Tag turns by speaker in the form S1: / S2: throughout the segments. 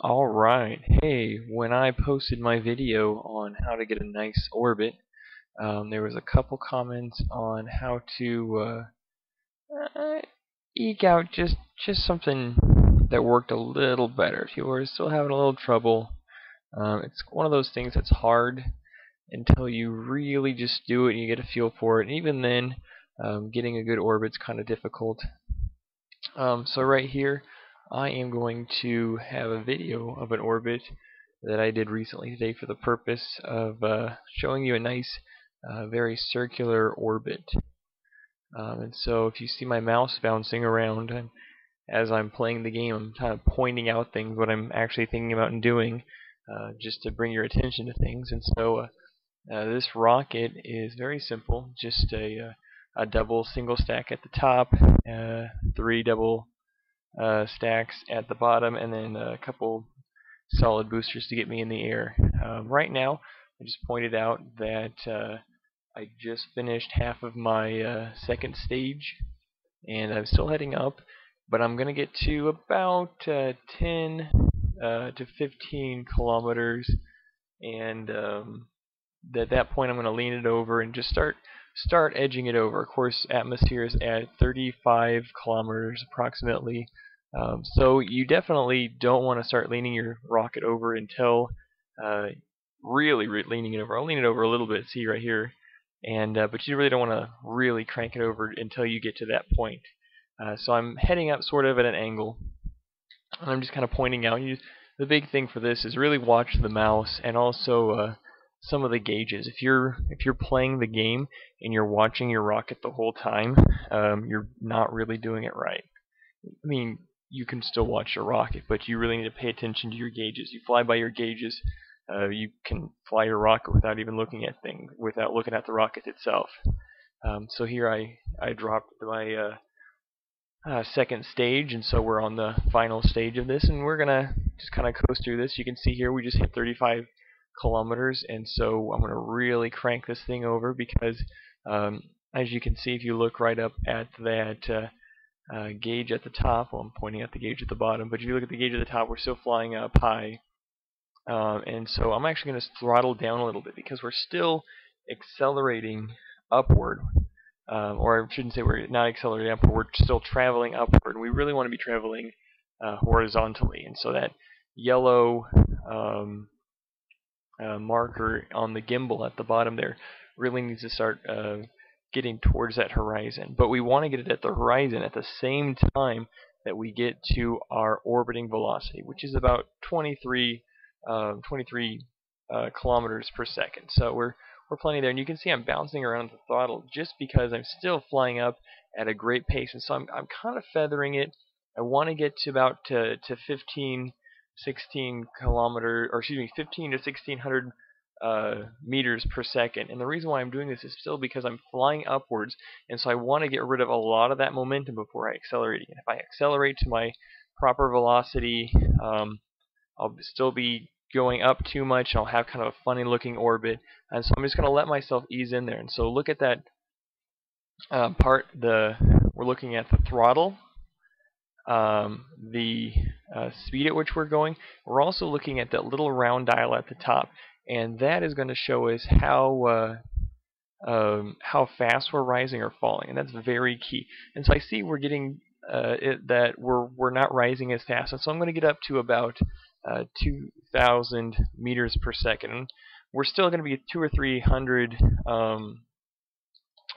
S1: Alright, hey, when I posted my video on how to get a nice orbit, um, there was a couple comments on how to uh, uh, eke out just just something that worked a little better. If you were still having a little trouble, um, it's one of those things that's hard until you really just do it and you get a feel for it. And even then, um, getting a good orbit's kind of difficult. Um, so right here, I am going to have a video of an orbit that I did recently today for the purpose of uh, showing you a nice, uh, very circular orbit. Um, and so if you see my mouse bouncing around as I'm playing the game, I'm kind of pointing out things, what I'm actually thinking about and doing, uh, just to bring your attention to things. And so uh, uh, this rocket is very simple, just a, uh, a double single stack at the top, three double uh, stacks at the bottom, and then a couple solid boosters to get me in the air. Um, right now, I just pointed out that uh, I just finished half of my uh, second stage, and I'm still heading up, but I'm going to get to about uh, 10 uh, to 15 kilometers, and um, at that point I'm going to lean it over and just start start edging it over. Of course, atmosphere is at 35 kilometers approximately. Um, so you definitely don't want to start leaning your rocket over until uh, really re leaning it over. I'll lean it over a little bit, see right here, and uh, but you really don't want to really crank it over until you get to that point. Uh, so I'm heading up sort of at an angle, and I'm just kind of pointing out. You, the big thing for this is really watch the mouse and also uh, some of the gauges. If you're if you're playing the game and you're watching your rocket the whole time, um, you're not really doing it right. I mean, you can still watch your rocket, but you really need to pay attention to your gauges. You fly by your gauges. Uh, you can fly your rocket without even looking at things, without looking at the rocket itself. Um, so here I I dropped my uh, uh, second stage, and so we're on the final stage of this, and we're gonna just kind of coast through this. You can see here we just hit 35 kilometers, and so I'm gonna really crank this thing over because, um, as you can see, if you look right up at that uh, uh, gauge at the top. Well, I'm pointing at the gauge at the bottom, but if you look at the gauge at the top, we're still flying up high. Um, and so I'm actually going to throttle down a little bit because we're still accelerating upward. Um, or I shouldn't say we're not accelerating upward, we're still traveling upward. We really want to be traveling uh, horizontally. And so that yellow um, uh, marker on the gimbal at the bottom there really needs to start uh, getting towards that horizon. But we want to get it at the horizon at the same time that we get to our orbiting velocity, which is about 23, uh, 23 uh, kilometers per second. So we're we're plenty there, and you can see I'm bouncing around the throttle just because I'm still flying up at a great pace, and so I'm I'm kind of feathering it. I want to get to about to to 15, 16 kilometer, or excuse me, 15 to 1600 uh, meters per second. And the reason why I'm doing this is still because I'm flying upwards, and so I want to get rid of a lot of that momentum before I accelerate again. If I accelerate to my proper velocity, um, I'll still be going up too much, and I'll have kind of a funny looking orbit. And so I'm just going to let myself ease in there. And so look at that uh, part. The we're looking at the throttle. Um, the uh, speed at which we're going. We're also looking at that little round dial at the top and that is going to show us how uh, um, how fast we're rising or falling, and that's very key. And so I see we're getting uh, it, that we're we're not rising as fast, and so I'm going to get up to about uh, 2,000 meters per second. We're still going to be two or three hundred um,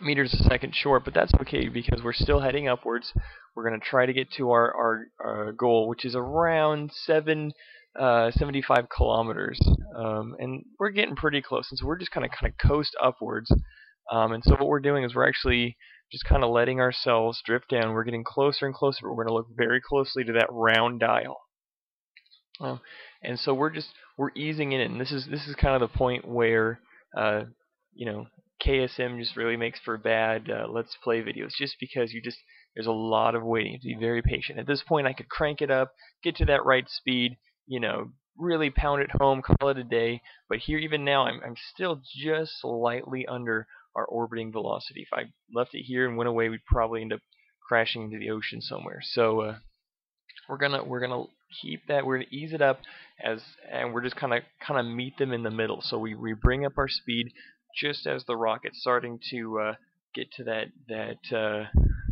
S1: meters a second short, but that's okay because we're still heading upwards. We're going to try to get to our, our, our goal, which is around seven uh, 75 kilometers, um, and we're getting pretty close. And so we're just kind of kind of coast upwards. Um, and so what we're doing is we're actually just kind of letting ourselves drift down. We're getting closer and closer. But we're going to look very closely to that round dial. Um, and so we're just we're easing in, and this is this is kind of the point where uh, you know KSP just really makes for bad uh, let's play videos, just because you just there's a lot of waiting to be very patient. At this point, I could crank it up, get to that right speed, you know, really pound it home, call it a day. But here, even now, I'm, I'm still just slightly under our orbiting velocity. If I left it here and went away, we'd probably end up crashing into the ocean somewhere. So uh, we're gonna we're gonna keep that. We're gonna ease it up as, and we're just kind of kind of meet them in the middle. So we we bring up our speed just as the rocket's starting to uh, get to that that uh,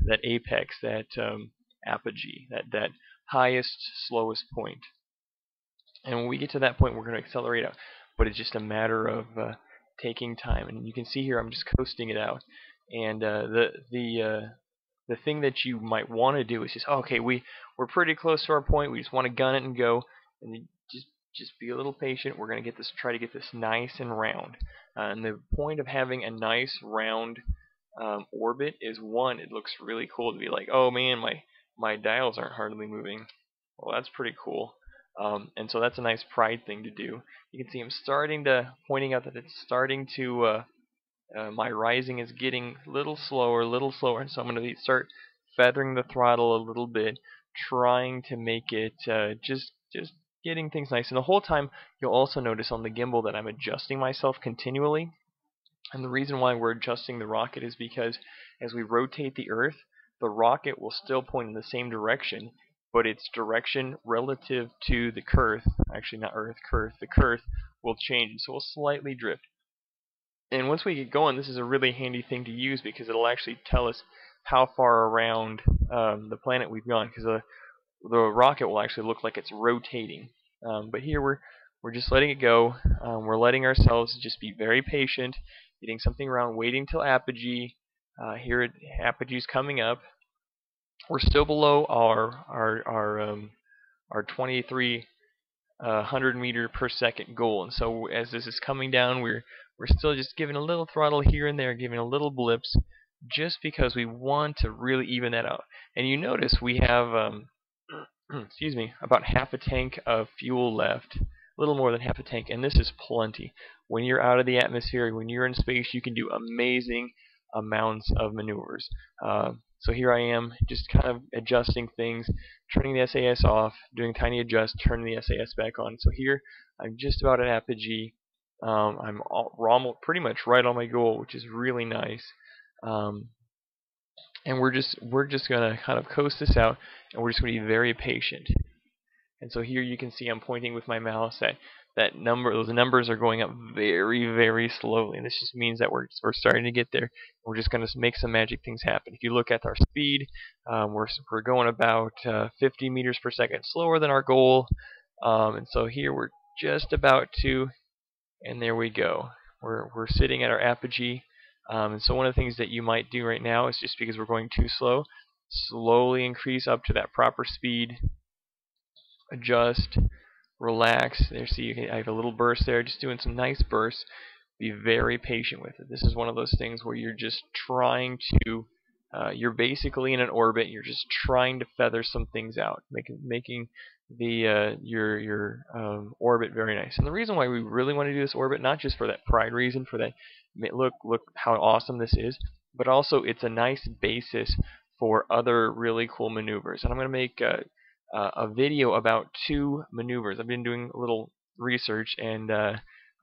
S1: that apex, that um, apogee, that that highest slowest point. And when we get to that point, we're going to accelerate out. But it's just a matter of uh, taking time. And you can see here, I'm just coasting it out. And uh, the the uh, the thing that you might want to do is just okay, we we're pretty close to our point. We just want to gun it and go, and just be a little patient. We're going to get this, try to get this nice and round. Uh, and the point of having a nice round um, orbit is one, it looks really cool to be like, oh man, my my dials aren't hardly moving. Well, that's pretty cool. Um, and so that's a nice pride thing to do. You can see I'm starting to, pointing out that it's starting to, uh, uh, my rising is getting a little slower, a little slower, and so I'm going to start feathering the throttle a little bit, trying to make it uh, just, just getting things nice. And the whole time, you'll also notice on the gimbal that I'm adjusting myself continually. And the reason why we're adjusting the rocket is because as we rotate the Earth, the rocket will still point in the same direction, but its direction relative to the Earth, actually not Earth, Earth, the Earth will change, so it will slightly drift. And once we get going, this is a really handy thing to use because it'll actually tell us how far around um, the planet we've gone, because the the rocket will actually look like it's rotating. Um, but here we're we're just letting it go. Um, we're letting ourselves just be very patient, getting something around, waiting till apogee. Uh, here, it, apogee's coming up we're still below our our our um, our 23 uh, 100 meter per second goal. And so as this is coming down, we're we're still just giving a little throttle here and there, giving a little blips, just because we want to really even that out. And you notice we have, um, excuse me, about half a tank of fuel left, a little more than half a tank, and this is plenty. When you're out of the atmosphere, when you're in space, you can do amazing amounts of maneuvers. Uh, so here I am, just kind of adjusting things, turning the SAS off, doing tiny adjust, turning the SAS back on. So here I'm just about at apogee. Um, I'm all, pretty much right on my goal, which is really nice. Um, and we're just we're just gonna kind of coast this out, and we're just gonna be very patient. And so here you can see I'm pointing with my mouse at that number, those numbers are going up very, very slowly. And this just means that we're, we're starting to get there. We're just going to make some magic things happen. If you look at our speed, um, we're, we're going about uh, 50 meters per second slower than our goal. Um, and so here we're just about to, and there we go. We're, we're sitting at our apogee. Um, and so one of the things that you might do right now is just because we're going too slow, slowly increase up to that proper speed, adjust, relax. There, see, I have a little burst there, just doing some nice bursts. Be very patient with it. This is one of those things where you're just trying to, uh, you're basically in an orbit. You're just trying to feather some things out, making making the uh, your your um, orbit very nice. And the reason why we really want to do this orbit, not just for that pride reason, for that look look how awesome this is, but also it's a nice basis for other really cool maneuvers. And I'm going to make uh, a video about two maneuvers. I've been doing a little research and uh,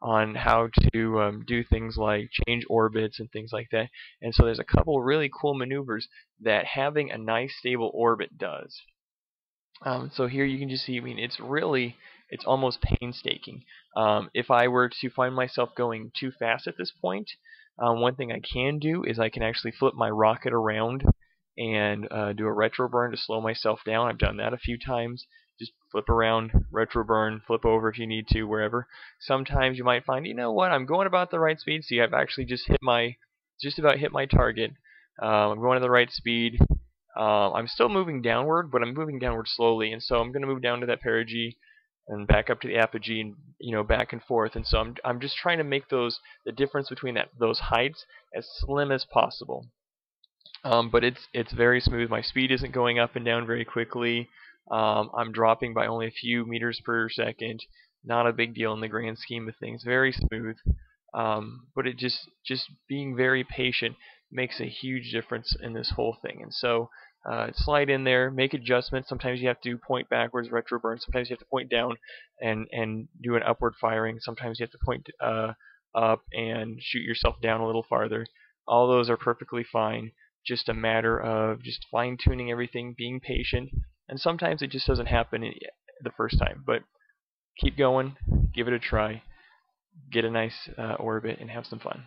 S1: on how to um, do things like change orbits and things like that. And so there's a couple really cool maneuvers that having a nice stable orbit does. Um, so here you can just see, I mean, it's really, it's almost painstaking. Um, if I were to find myself going too fast at this point, um, one thing I can do is I can actually flip my rocket around and uh, do a retro burn to slow myself down. I've done that a few times. Just flip around, retro burn, flip over if you need to, wherever. Sometimes you might find, you know what, I'm going about the right speed. See, I've actually just hit my, just about hit my target. Uh, I'm going at the right speed. Uh, I'm still moving downward, but I'm moving downward slowly, and so I'm going to move down to that perigee and back up to the apogee, and you know, back and forth. And so I'm I'm just trying to make those the difference between that those heights as slim as possible. Um, but it's it's very smooth. My speed isn't going up and down very quickly. Um, I'm dropping by only a few meters per second. Not a big deal in the grand scheme of things. Very smooth. Um, but it just just being very patient makes a huge difference in this whole thing. And so uh, slide in there, make adjustments. Sometimes you have to point backwards, retro burn. Sometimes you have to point down and and do an upward firing. Sometimes you have to point uh, up and shoot yourself down a little farther. All those are perfectly fine just a matter of just fine tuning everything, being patient, and sometimes it just doesn't happen the first time. But keep going, give it a try, get a nice uh, orbit, and have some fun.